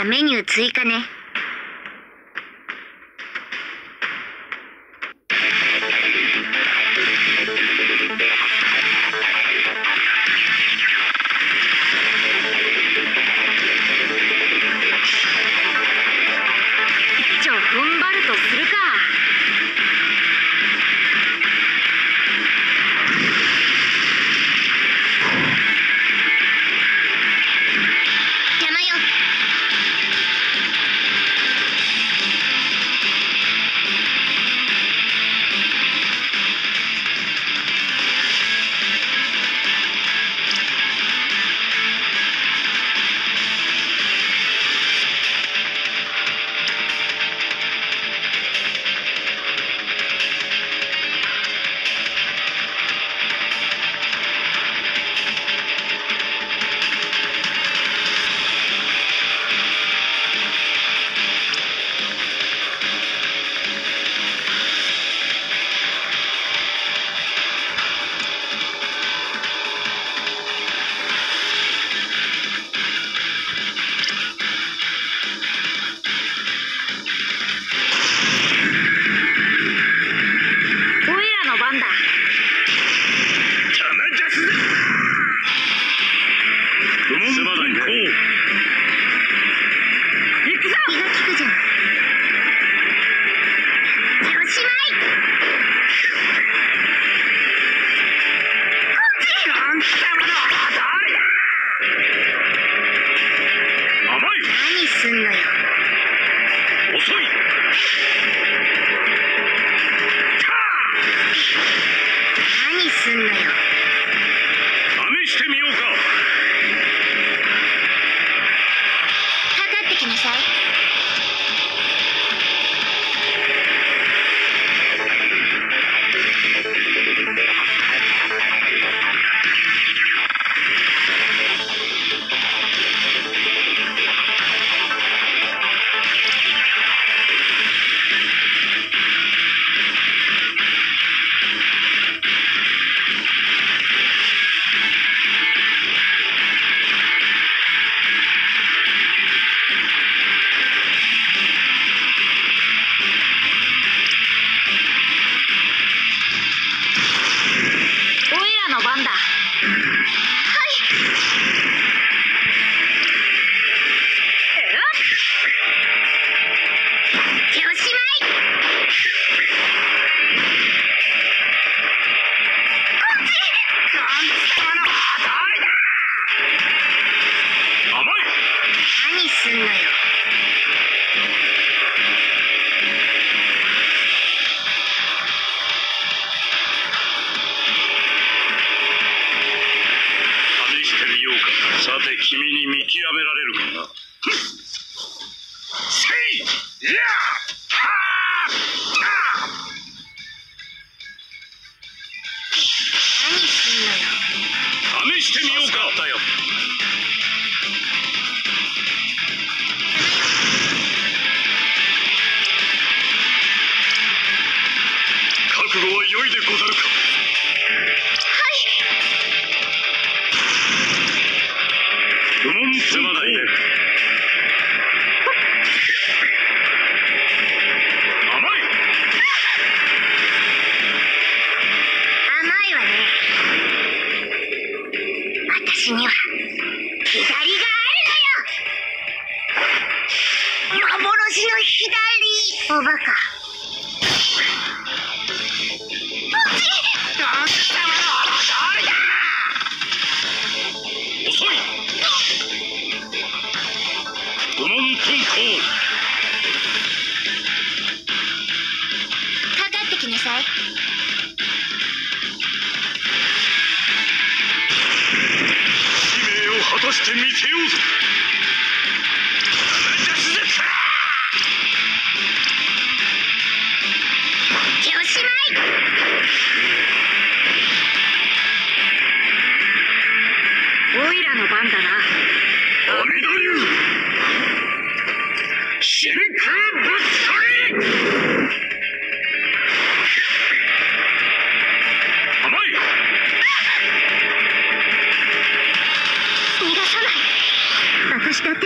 からメニュー追加ね。ちょ踏ん張るとするか。すんなよ試してみようか。君に見極められるか私には左があるのよ。幻の左おバカ。遅い不問遁甲かかって？きなさいしてみせよ。うぞしまい。オイラの番だな。阿弥陀流真空ぶっ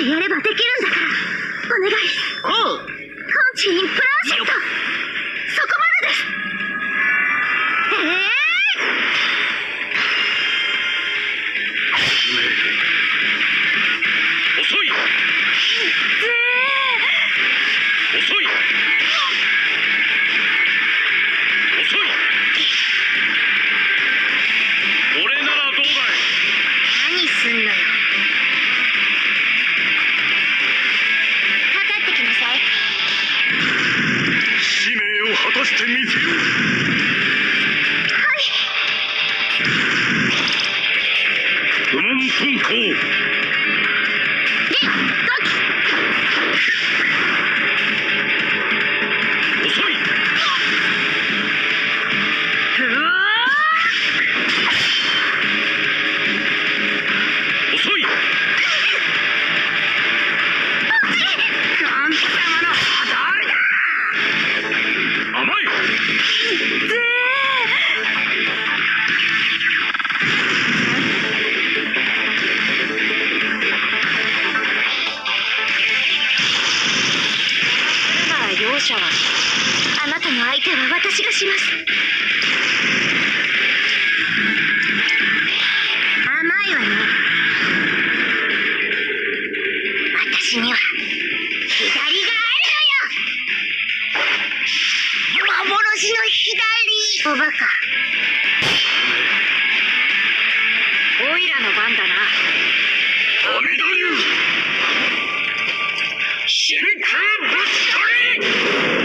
やればできるんだからお願い。en なら容赦は。あなたの相手は。私がします甘いわね私には。左があるのよ幻の左おバカオイラの番だな阿弥陀流真空ぶつ